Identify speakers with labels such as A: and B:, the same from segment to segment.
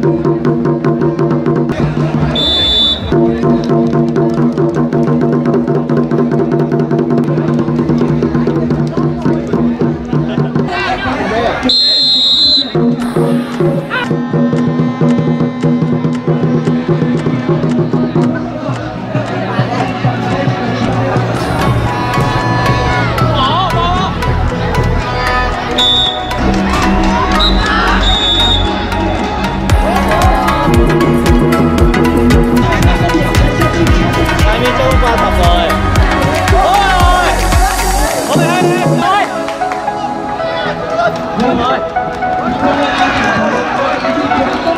A: Thank you. 过来，过来。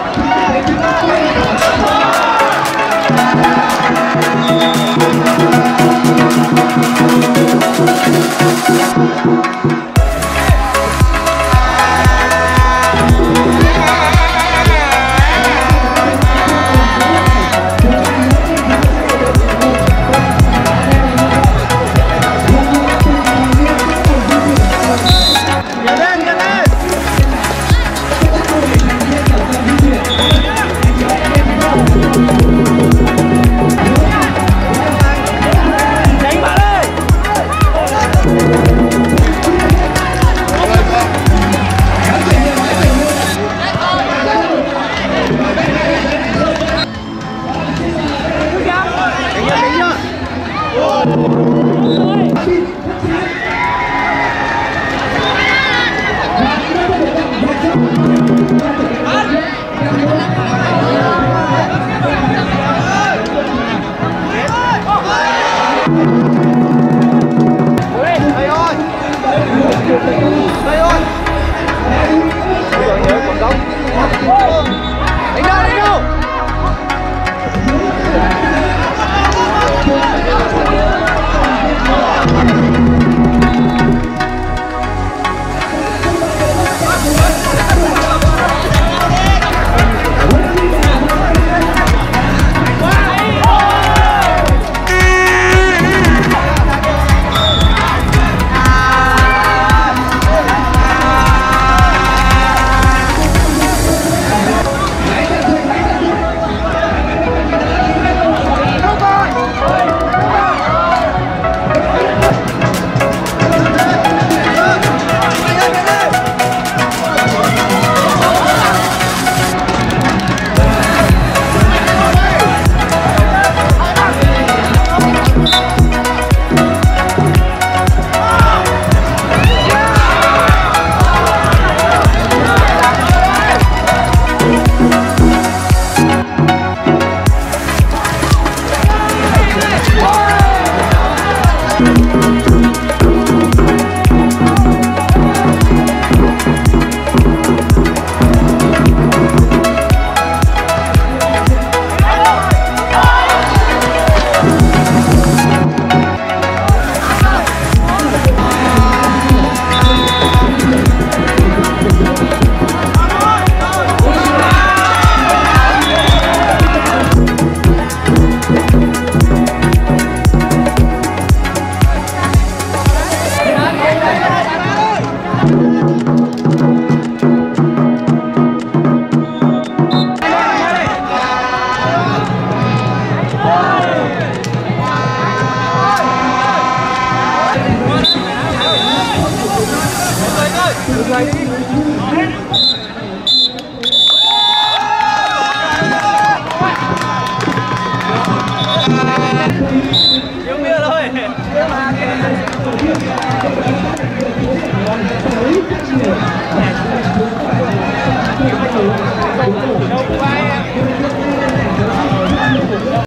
B: Thank